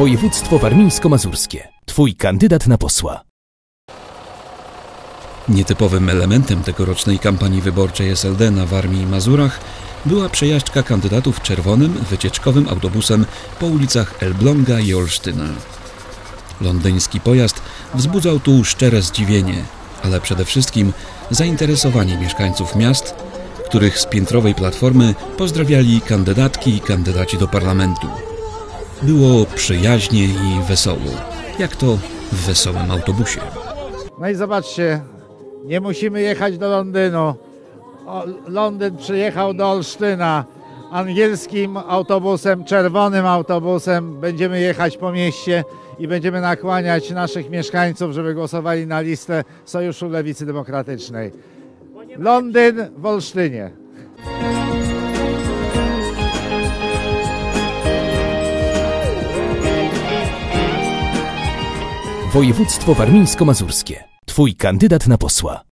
Województwo warmińsko-mazurskie. Twój kandydat na posła. Nietypowym elementem tegorocznej kampanii wyborczej SLD na Warmii i Mazurach była przejażdżka kandydatów czerwonym, wycieczkowym autobusem po ulicach Elbląga i Olsztyna. Londyński pojazd wzbudzał tu szczere zdziwienie, ale przede wszystkim zainteresowanie mieszkańców miast, których z piętrowej platformy pozdrawiali kandydatki i kandydaci do parlamentu. Było przyjaźnie i wesoło, jak to w wesołym autobusie. No i zobaczcie, nie musimy jechać do Londynu. O, Londyn przyjechał do Olsztyna. Angielskim autobusem, czerwonym autobusem będziemy jechać po mieście i będziemy nakłaniać naszych mieszkańców, żeby głosowali na listę Sojuszu Lewicy Demokratycznej. Londyn w Olsztynie. Województwo warmińsko-mazurskie. Twój kandydat na posła.